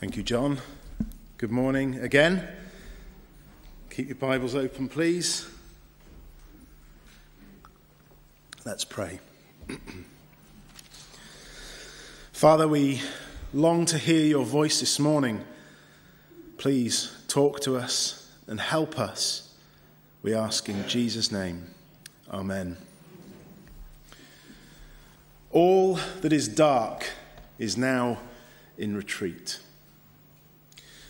Thank you, John. Good morning again. Keep your Bibles open, please. Let's pray. Father, we long to hear your voice this morning. Please talk to us and help us. We ask in Jesus' name. Amen. All that is dark is now in retreat.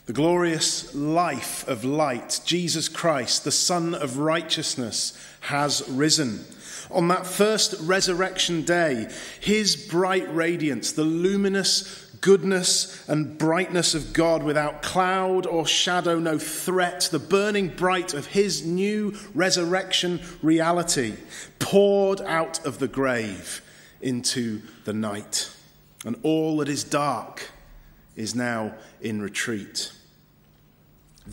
The glorious life of light, Jesus Christ, the Son of righteousness, has risen. On that first resurrection day, his bright radiance, the luminous goodness and brightness of God without cloud or shadow, no threat, the burning bright of his new resurrection reality, poured out of the grave into the night. And all that is dark is now in retreat.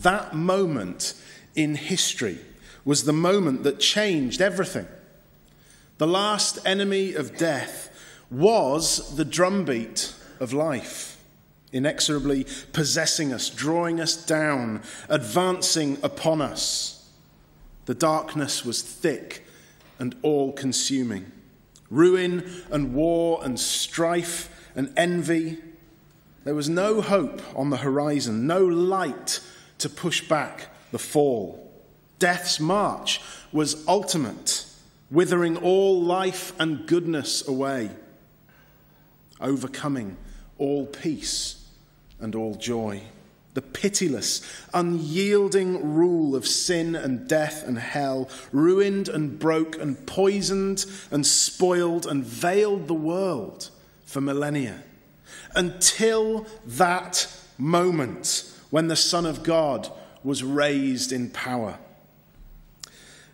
That moment in history was the moment that changed everything. The last enemy of death was the drumbeat of life, inexorably possessing us, drawing us down, advancing upon us. The darkness was thick and all consuming. Ruin and war and strife and envy. There was no hope on the horizon, no light to push back the fall. Death's march was ultimate, withering all life and goodness away, overcoming all peace and all joy. The pitiless, unyielding rule of sin and death and hell ruined and broke and poisoned and spoiled and veiled the world for millennia until that moment when the Son of God was raised in power.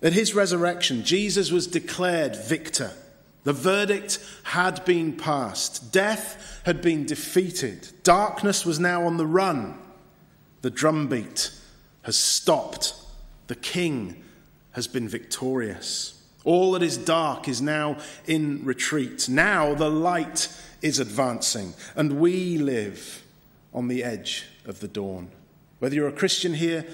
At his resurrection, Jesus was declared victor. The verdict had been passed. Death had been defeated. Darkness was now on the run. The drumbeat has stopped. The king has been victorious. All that is dark is now in retreat. Now the light is advancing, and we live on the edge of the dawn. Whether you're a Christian here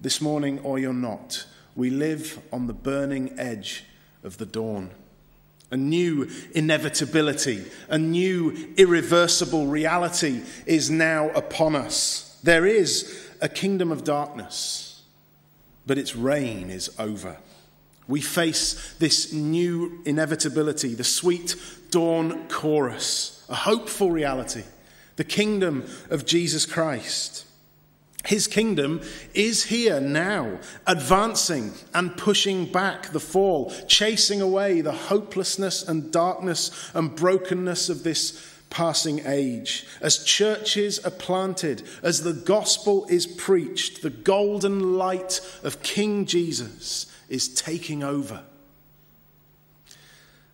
this morning or you're not, we live on the burning edge of the dawn. A new inevitability, a new irreversible reality is now upon us. There is a kingdom of darkness, but its reign is over. We face this new inevitability, the sweet dawn chorus, a hopeful reality, the kingdom of Jesus Christ. His kingdom is here now, advancing and pushing back the fall, chasing away the hopelessness and darkness and brokenness of this passing age. As churches are planted, as the gospel is preached, the golden light of King Jesus is taking over.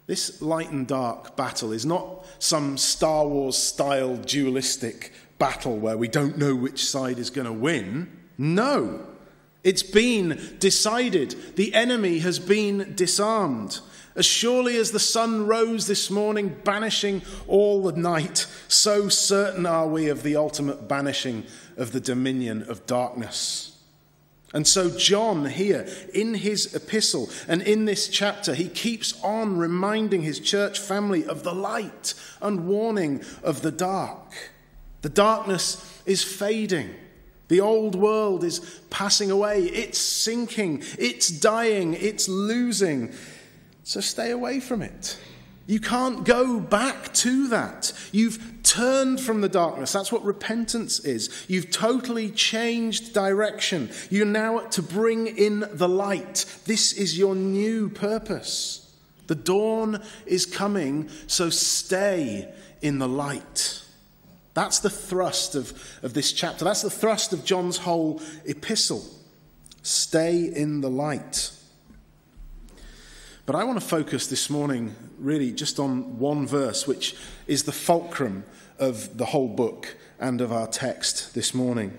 This light and dark battle is not some Star Wars style dualistic battle where we don't know which side is going to win. No, it's been decided. The enemy has been disarmed. As surely as the sun rose this morning, banishing all the night, so certain are we of the ultimate banishing of the dominion of darkness. And so, John, here in his epistle and in this chapter, he keeps on reminding his church family of the light and warning of the dark. The darkness is fading. The old world is passing away. It's sinking. It's dying. It's losing. So stay away from it. You can't go back to that. You've turned from the darkness. That's what repentance is. You've totally changed direction. You're now to bring in the light. This is your new purpose. The dawn is coming, so stay in the light. That's the thrust of, of this chapter. That's the thrust of John's whole epistle. Stay in the light. But I want to focus this morning really just on one verse, which is the fulcrum of the whole book and of our text this morning.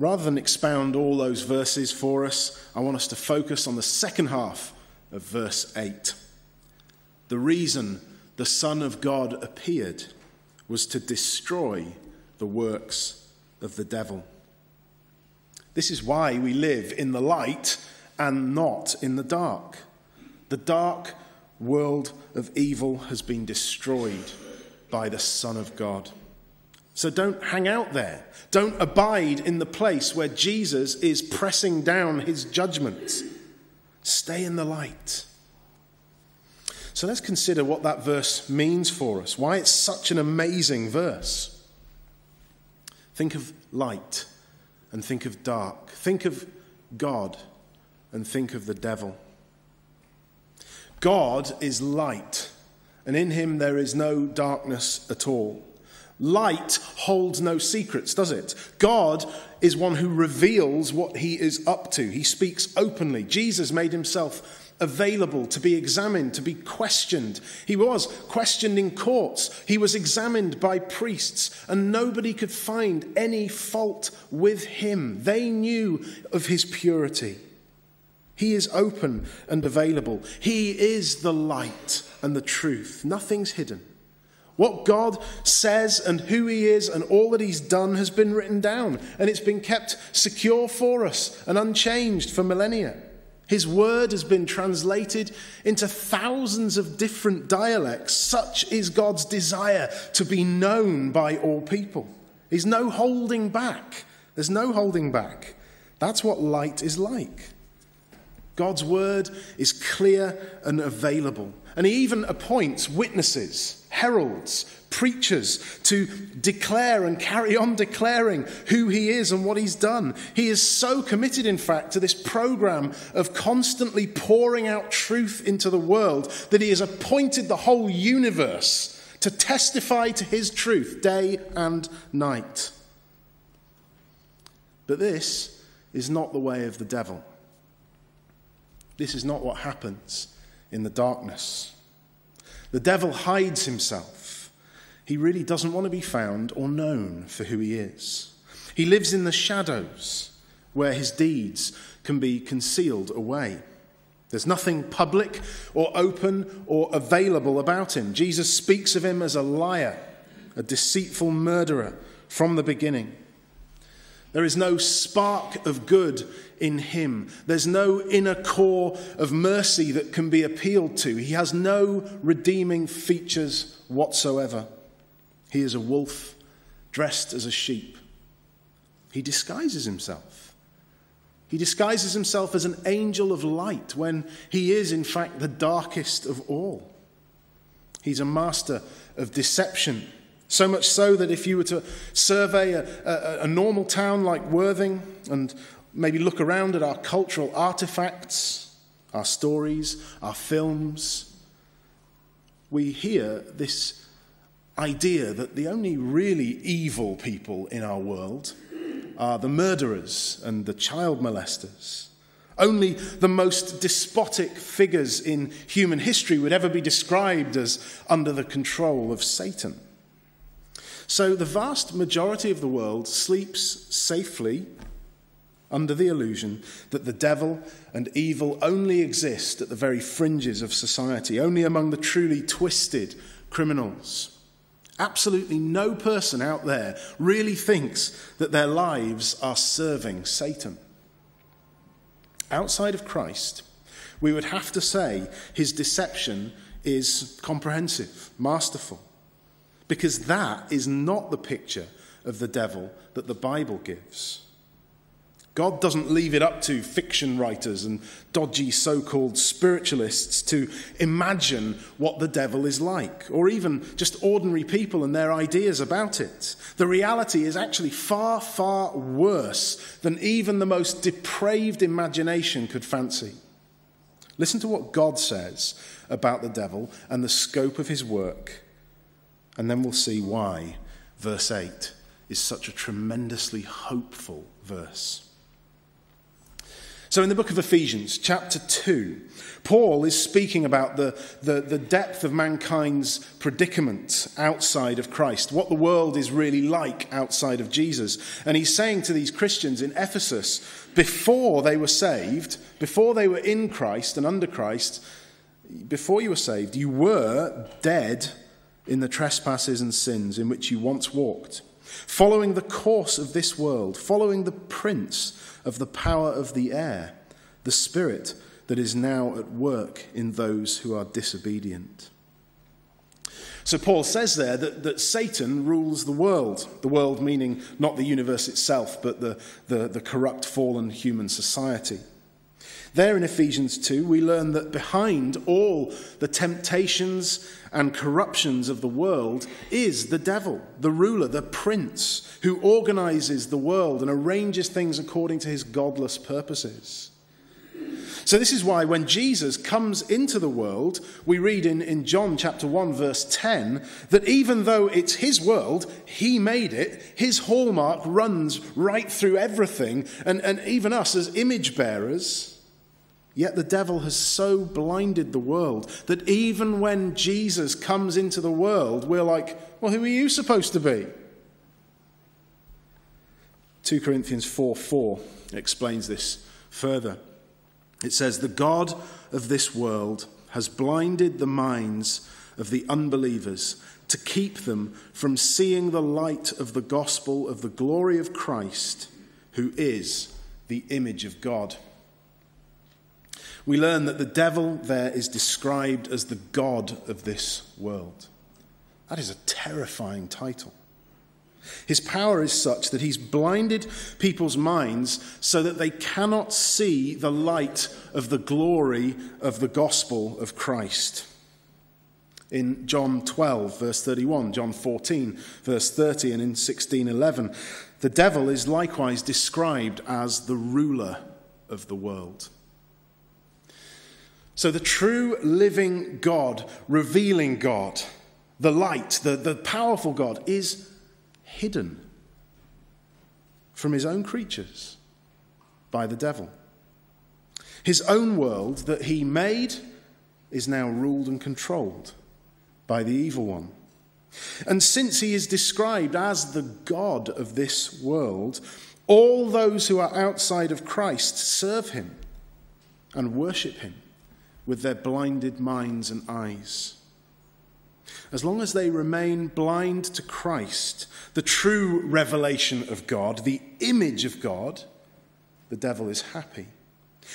Rather than expound all those verses for us, I want us to focus on the second half of verse 8. The reason the Son of God appeared was to destroy the works of the devil. This is why we live in the light and not in the dark. The dark world of evil has been destroyed by the Son of God. So don't hang out there. Don't abide in the place where Jesus is pressing down his judgment. Stay in the light. So let's consider what that verse means for us, why it's such an amazing verse. Think of light and think of dark. Think of God and think of the devil. God is light, and in him there is no darkness at all. Light holds no secrets, does it? God is one who reveals what he is up to. He speaks openly. Jesus made himself available to be examined, to be questioned. He was questioned in courts, he was examined by priests, and nobody could find any fault with him. They knew of his purity. He is open and available. He is the light and the truth. Nothing's hidden. What God says and who He is and all that He's done has been written down, and it's been kept secure for us and unchanged for millennia. His word has been translated into thousands of different dialects. Such is God's desire to be known by all people. There's no holding back. There's no holding back. That's what light is like. God's word is clear and available. And he even appoints witnesses, heralds, preachers to declare and carry on declaring who he is and what he's done. He is so committed, in fact, to this program of constantly pouring out truth into the world that he has appointed the whole universe to testify to his truth day and night. But this is not the way of the devil. This is not what happens in the darkness. The devil hides himself. He really doesn't want to be found or known for who he is. He lives in the shadows where his deeds can be concealed away. There's nothing public or open or available about him. Jesus speaks of him as a liar, a deceitful murderer from the beginning. There is no spark of good in him. There's no inner core of mercy that can be appealed to. He has no redeeming features whatsoever. He is a wolf dressed as a sheep. He disguises himself. He disguises himself as an angel of light when he is, in fact, the darkest of all. He's a master of deception so much so that if you were to survey a, a, a normal town like Worthing and maybe look around at our cultural artifacts, our stories, our films, we hear this idea that the only really evil people in our world are the murderers and the child molesters. Only the most despotic figures in human history would ever be described as under the control of Satan. So the vast majority of the world sleeps safely under the illusion that the devil and evil only exist at the very fringes of society, only among the truly twisted criminals. Absolutely no person out there really thinks that their lives are serving Satan. Outside of Christ, we would have to say his deception is comprehensive, masterful because that is not the picture of the devil that the Bible gives. God doesn't leave it up to fiction writers and dodgy so called spiritualists to imagine what the devil is like, or even just ordinary people and their ideas about it. The reality is actually far, far worse than even the most depraved imagination could fancy. Listen to what God says about the devil and the scope of his work and then we'll see why verse 8 is such a tremendously hopeful verse. So, in the book of Ephesians, chapter 2, Paul is speaking about the, the, the, depth of mankind's predicament outside of Christ, what the world is really like outside of Jesus. And he's saying to these Christians in Ephesus, before they were saved, before they were in Christ and under Christ, before you were saved, you were dead in the trespasses and sins in which you once walked. following the course of this world, following the prince of the power of the air, the spirit that is now at work in those who are disobedient. So Paul says there that, that Satan rules the world. The world meaning not the universe itself, but the, the, the corrupt, fallen human society. There in Ephesians 2, we learn that behind all the temptations and corruptions of the world is the devil, the ruler, the prince, who organizes the world and arranges things according to his godless purposes. So, this is why when Jesus comes into the world, we read in, in John chapter 1, verse 10, that even though it's his world, he made it, his hallmark runs right through everything, and, and even us as image bearers. Yet the devil has so blinded the world that even when Jesus comes into the world, we're like, well, who are you supposed to be? 2 Corinthians 4 4 explains this further. It says, The God of this world has blinded the minds of the unbelievers to keep them from seeing the light of the gospel of the glory of Christ, who is the image of God. We learn that the devil there is described as the God of this world. That is a terrifying title. His power is such that he's blinded people's minds so that they cannot see the light of the glory of the gospel of Christ. In John 12, verse 31, John 14, verse 30, and in 1611, the devil is likewise described as the ruler of the world. So the true living God, revealing God, the light, the, the powerful God, is hidden from his own creatures by the devil. His own world that he made is now ruled and controlled by the evil one. And since he is described as the God of this world, all those who are outside of Christ serve him and worship him with their blinded minds and eyes. As long as they remain blind to Christ, the true revelation of God, the image of God, the devil is happy.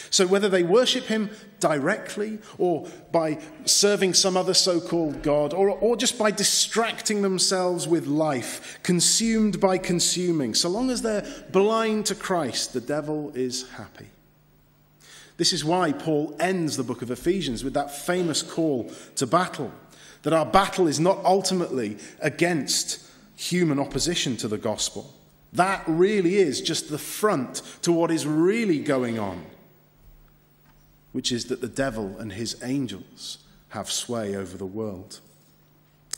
So, whether they worship him directly or by serving some other so called God or, or just by distracting themselves with life, consumed by consuming, so long as they're blind to Christ, the devil is happy. This is why Paul ends the book of Ephesians with that famous call to battle that our battle is not ultimately against human opposition to the gospel. That really is just the front to what is really going on, which is that the devil and his angels have sway over the world.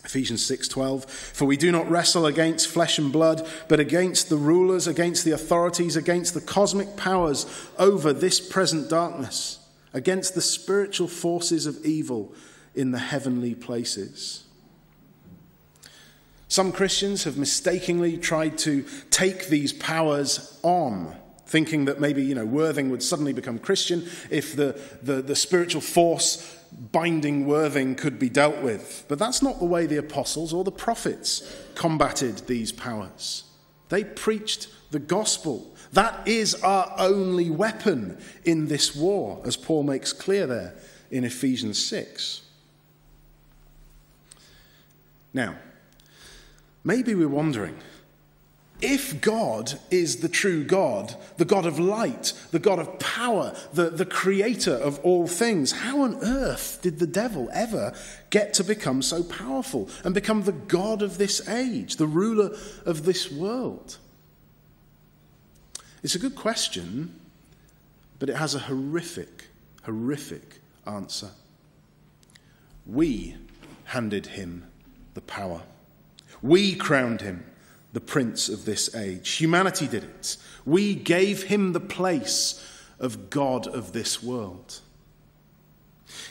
Ephesians 6:12 For we do not wrestle against flesh and blood but against the rulers against the authorities against the cosmic powers over this present darkness against the spiritual forces of evil in the heavenly places. Some Christians have mistakenly tried to take these powers on, thinking that maybe, you know, Worthing would suddenly become Christian if the, the, the spiritual force binding Worthing could be dealt with. But that's not the way the apostles or the prophets combated these powers. They preached the gospel. That is our only weapon in this war, as Paul makes clear there in Ephesians 6. Now, maybe we're wondering if God is the true God, the God of light, the God of power, the, the creator of all things, how on earth did the devil ever get to become so powerful and become the God of this age, the ruler of this world? It's a good question, but it has a horrific, horrific answer. We handed him the power. We crowned him the prince of this age. Humanity did it. We gave him the place of God of this world.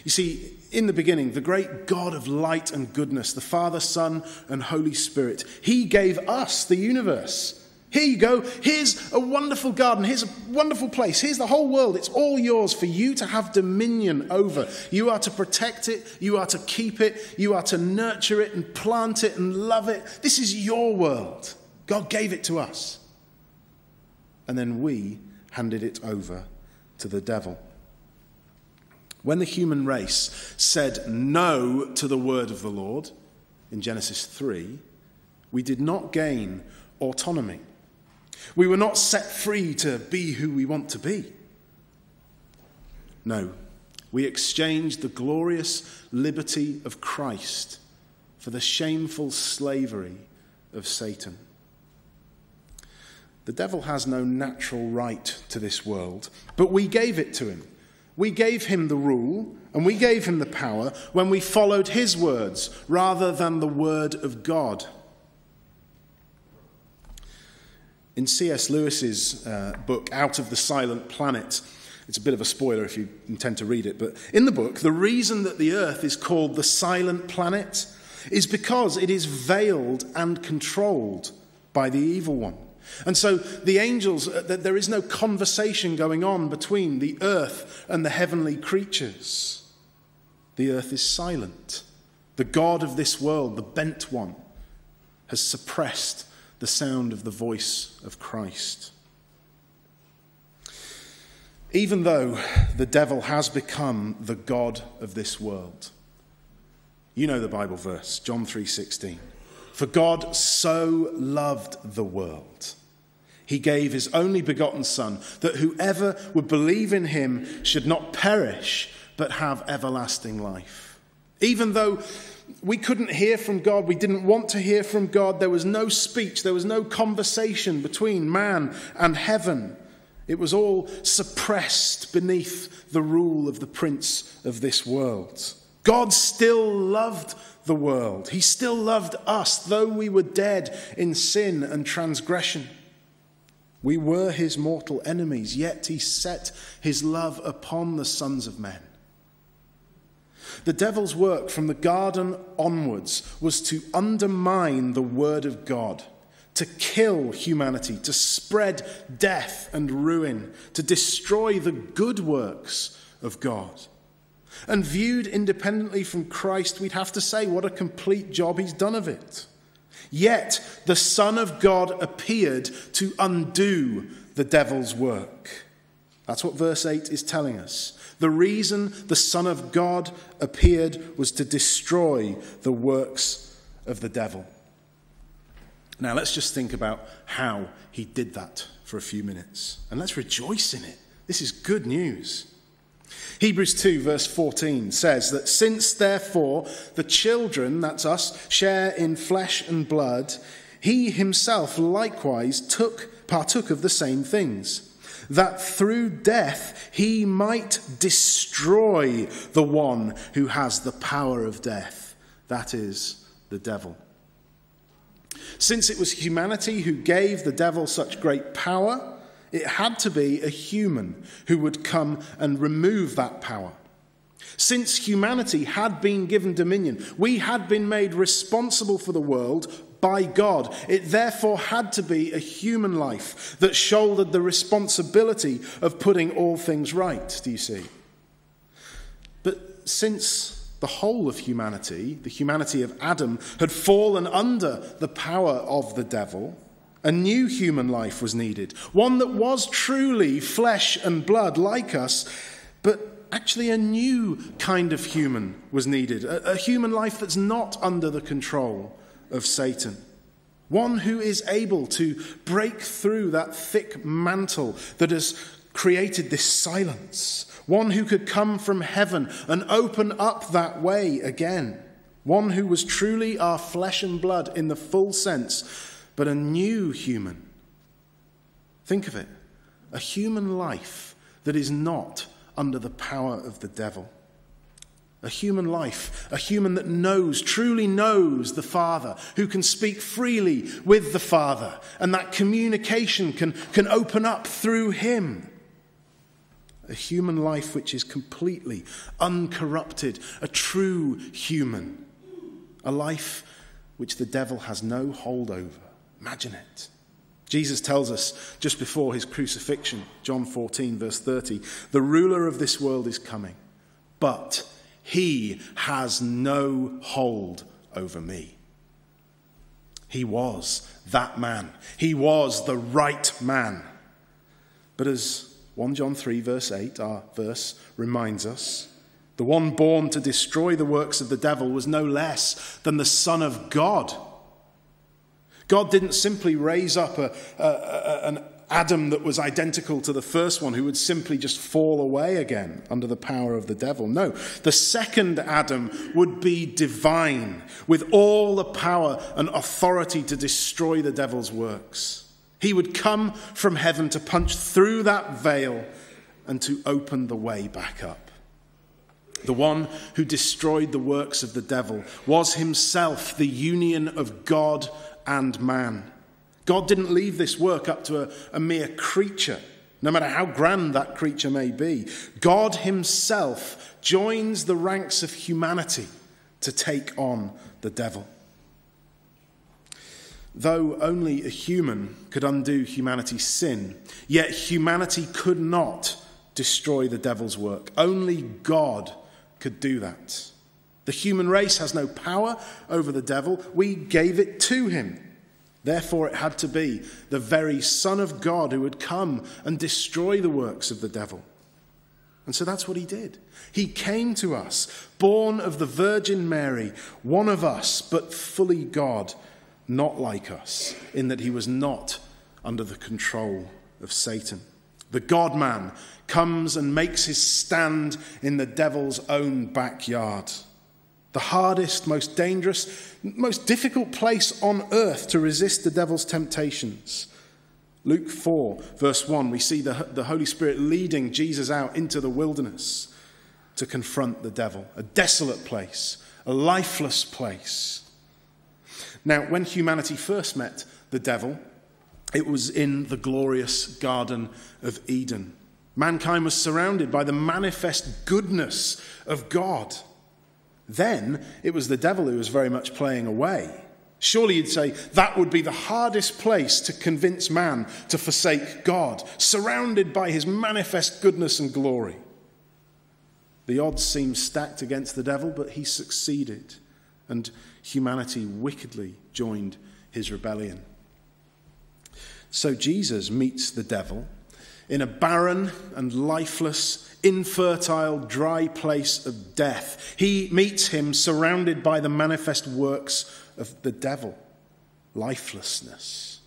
You see, in the beginning, the great God of light and goodness, the Father, Son, and Holy Spirit, he gave us the universe. Here you go. Here's a wonderful garden. Here's a wonderful place. Here's the whole world. It's all yours for you to have dominion over. You are to protect it. You are to keep it. You are to nurture it and plant it and love it. This is your world. God gave it to us. And then we handed it over to the devil. When the human race said no to the word of the Lord in Genesis 3, we did not gain autonomy. We were not set free to be who we want to be. No, we exchanged the glorious liberty of Christ for the shameful slavery of Satan. The devil has no natural right to this world, but we gave it to him. We gave him the rule and we gave him the power when we followed his words rather than the word of God. In C.S. Lewis's uh, book, Out of the Silent Planet, it's a bit of a spoiler if you intend to read it, but in the book, the reason that the Earth is called the silent planet is because it is veiled and controlled by the evil one. And so the angels, uh, there is no conversation going on between the earth and the heavenly creatures. The earth is silent. The God of this world, the bent one, has suppressed the sound of the voice of Christ. Even though the devil has become the god of this world. You know the Bible verse, John 3:16. For God so loved the world he gave his only begotten son that whoever would believe in him should not perish but have everlasting life. Even though we couldn't hear from God. We didn't want to hear from God. There was no speech, there was no conversation between man and heaven. It was all suppressed beneath the rule of the prince of this world. God still loved the world. He still loved us, though we were dead in sin and transgression. We were his mortal enemies, yet he set his love upon the sons of men. The devil's work from the garden onwards was to undermine the word of God, to kill humanity, to spread death and ruin, to destroy the good works of God. And viewed independently from Christ, we'd have to say what a complete job he's done of it. Yet the Son of God appeared to undo the devil's work. That's what verse 8 is telling us. The reason the Son of God appeared was to destroy the works of the devil. Now, let's just think about how he did that for a few minutes. And let's rejoice in it. This is good news. Hebrews 2, verse 14 says that since therefore the children, that's us, share in flesh and blood, he himself likewise took, partook of the same things that through death he might destroy the one who has the power of death, that is, the devil. Since it was humanity who gave the devil such great power, it had to be a human who would come and remove that power. Since humanity had been given dominion, we had been made responsible for the world by God. It therefore had to be a human life that shouldered the responsibility of putting all things right, do you see? But since the whole of humanity, the humanity of Adam, had fallen under the power of the devil, a new human life was needed, one that was truly flesh and blood like us, but actually a new kind of human was needed, a, a human life that's not under the control of Satan. One who is able to break through that thick mantle that has created this silence. One who could come from heaven and open up that way again. One who was truly our flesh and blood in the full sense, but a new human. Think of it a human life that is not under the power of the devil. A human life, a human that knows, truly knows the Father, who can speak freely with the Father, and that communication can, can open up through him. A human life which is completely uncorrupted, a true human, a life which the devil has no hold over. Imagine it. Jesus tells us just before his crucifixion, John 14, verse 30, the ruler of this world is coming, but he has no hold over me. He was that man. He was the right man. But as 1 John 3, verse 8, our verse reminds us, the one born to destroy the works of the devil was no less than the Son of God. God didn't simply raise up a, a, a, an Adam that was identical to the first one who would simply just fall away again under the power of the devil. No, the second Adam would be divine with all the power and authority to destroy the devil's works. He would come from heaven to punch through that veil and to open the way back up. The one who destroyed the works of the devil was himself the union of God and man. God didn't leave this work up to a, a mere creature, no matter how grand that creature may be. God Himself joins the ranks of humanity to take on the devil. Though only a human could undo humanity's sin, yet humanity could not destroy the devil's work. Only God could do that. The human race has no power over the devil. We gave it to him. Therefore, it had to be the very Son of God who would come and destroy the works of the devil. And so that's what he did. He came to us, born of the Virgin Mary, one of us, but fully God, not like us, in that he was not under the control of Satan. The God man comes and makes his stand in the devil's own backyard the hardest, most dangerous, most difficult place on earth to resist the devil's temptations. Luke 4, verse 1, we see the, the Holy Spirit leading Jesus out into the wilderness to confront the devil, a desolate place, a lifeless place. Now, when humanity first met the devil, it was in the glorious Garden of Eden. Mankind was surrounded by the manifest goodness of God. Then it was the devil who was very much playing away. Surely you'd say that would be the hardest place to convince man to forsake God, surrounded by his manifest goodness and glory. The odds seemed stacked against the devil, but he succeeded, and humanity wickedly joined his rebellion. So Jesus meets the devil in a barren and lifeless infertile, dry place of death. He meets him surrounded by the manifest works of the devil lifelessness.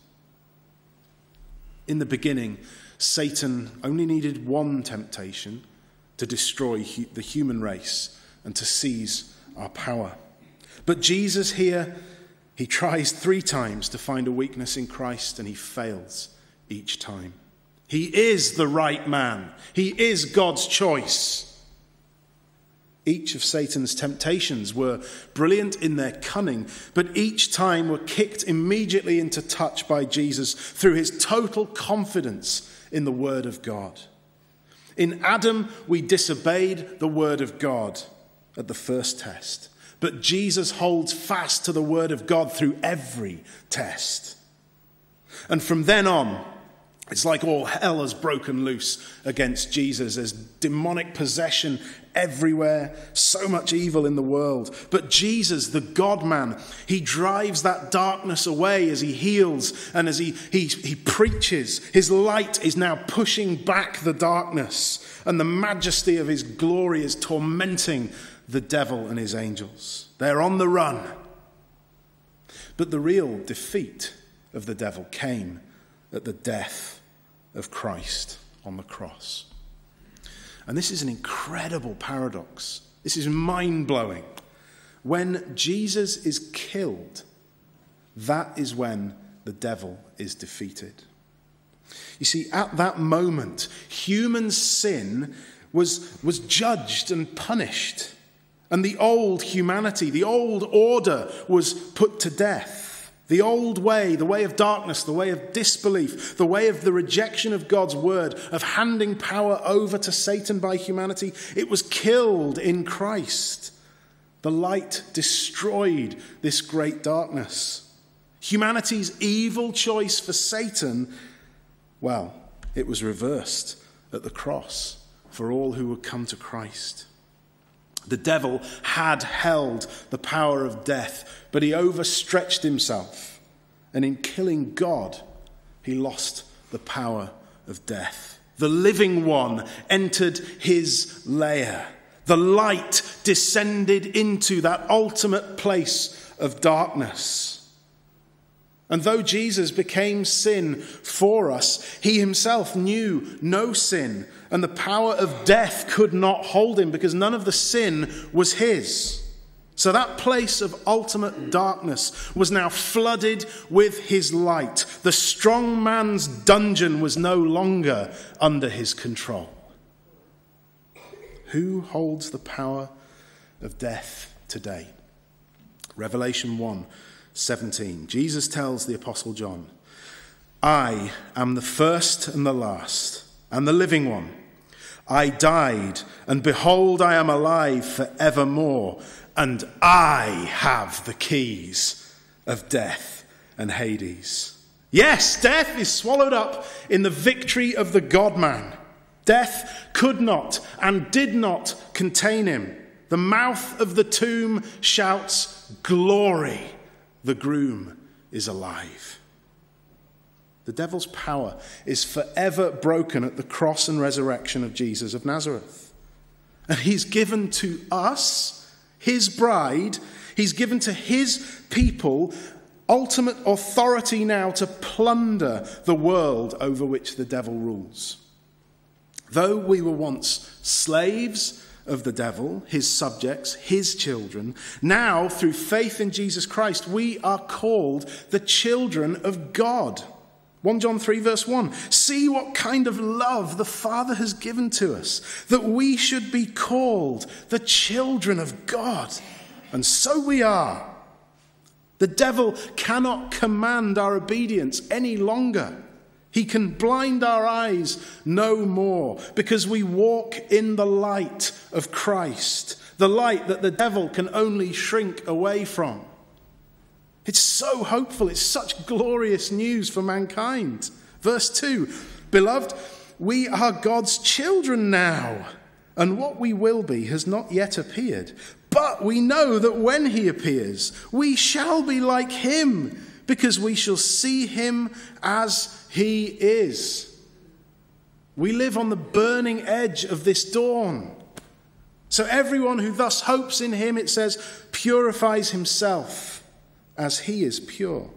In the beginning, Satan only needed one temptation to destroy the human race and to seize our power. But Jesus here, he tries three times to find a weakness in Christ and he fails each time. He is the right man. He is God's choice. Each of Satan's temptations were brilliant in their cunning, but each time were kicked immediately into touch by Jesus through his total confidence in the Word of God. In Adam, we disobeyed the Word of God at the first test, but Jesus holds fast to the Word of God through every test. And from then on, it's like all hell has broken loose against Jesus. There's demonic possession everywhere, so much evil in the world. But Jesus, the God man, he drives that darkness away as he heals and as he, he, he preaches. His light is now pushing back the darkness, and the majesty of his glory is tormenting the devil and his angels. They're on the run. But the real defeat of the devil came at the death of Christ on the cross. And this is an incredible paradox. This is mind blowing. When Jesus is killed, that is when the devil is defeated. You see, at that moment, human sin was, was judged and punished, and the old humanity, the old order, was put to death. The old way, the way of darkness, the way of disbelief, the way of the rejection of God's word, of handing power over to Satan by humanity, it was killed in Christ. The light destroyed this great darkness. Humanity's evil choice for Satan, well, it was reversed at the cross for all who would come to Christ. The devil had held the power of death, but he overstretched himself And in killing God, he lost the power of death. The living one entered his lair. The light descended into that ultimate place of darkness. And though Jesus became sin for us, he himself knew no sin, and the power of death could not hold him because none of the sin was his. So that place of ultimate darkness was now flooded with his light. The strong man's dungeon was no longer under his control. Who holds the power of death today? Revelation 1 17. Jesus tells the Apostle John, I am the first and the last, and the living one. I died, and behold, I am alive for evermore, and I have the keys of death and Hades. Yes, death is swallowed up in the victory of the God man. Death could not and did not contain him. The mouth of the tomb shouts, Glory! The groom is alive. The devil's power is forever broken at the cross and resurrection of Jesus of Nazareth. And he's given to us, his bride, he's given to his people ultimate authority now to plunder the world over which the devil rules. Though we were once slaves of the devil, his subjects, his children. Now, through faith in Jesus Christ, we are called the children of God. 1 John 3, verse 1. See what kind of love the Father has given to us, that we should be called the children of God. And so we are. The devil cannot command our obedience any longer. He can blind our eyes no more because we walk in the light of Christ, the light that the devil can only shrink away from. It's so hopeful. It's such glorious news for mankind. Verse 2 Beloved, we are God's children now, and what we will be has not yet appeared. But we know that when he appears, we shall be like him, because we shall see him as he is. We live on the burning edge of this dawn. So everyone who thus hopes in him, it says, purifies himself as he is pure.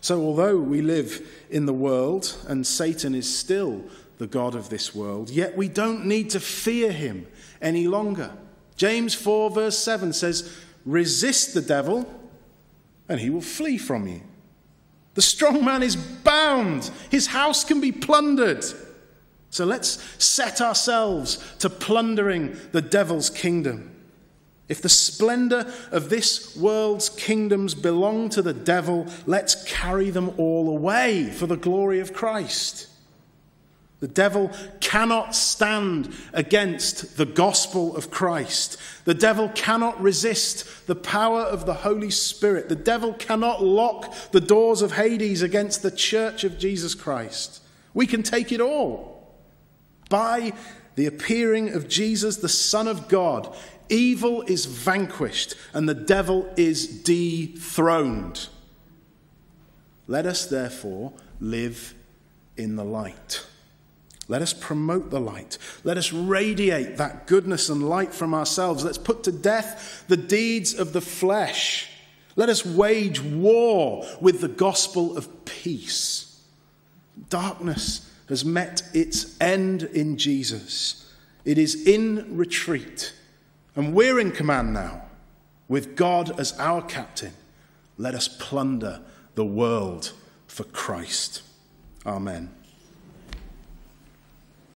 So although we live in the world and Satan is still the God of this world, yet we don't need to fear him any longer. James 4, verse 7 says, Resist the devil, and he will flee from you. The strong man is bound, his house can be plundered. So let's set ourselves to plundering the devil's kingdom. If the splendor of this world's kingdoms belong to the devil, let's carry them all away for the glory of Christ. The devil cannot stand against the gospel of Christ. The devil cannot resist the power of the Holy Spirit. The devil cannot lock the doors of Hades against the church of Jesus Christ. We can take it all. By the appearing of Jesus, the Son of God, evil is vanquished and the devil is dethroned. Let us therefore live in the light. Let us promote the light. Let us radiate that goodness and light from ourselves. Let's put to death the deeds of the flesh. Let us wage war with the gospel of peace. Darkness has met its end in Jesus. It is in retreat. And we're in command now, with God as our captain. Let us plunder the world for Christ. Amen.